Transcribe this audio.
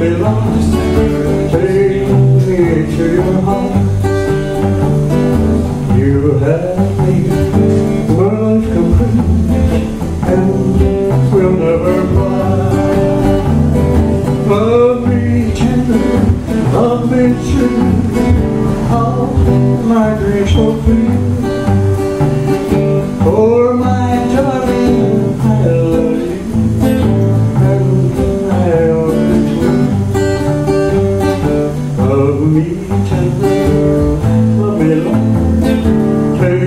belongs Bring me to your heart. You have me world complete And we'll never part. Love me tender, love me true All my dreams will be